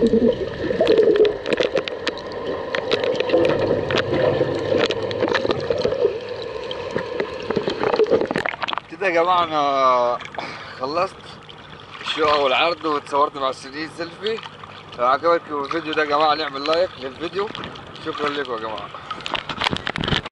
كده يا جماعة أنا خلصت الشقة والعرض واتصورت مع السنين سيلفي. لو عجبكم الفيديو ده يا جماعة نعمل like للفيديو. شكرا لكم يا جماعة.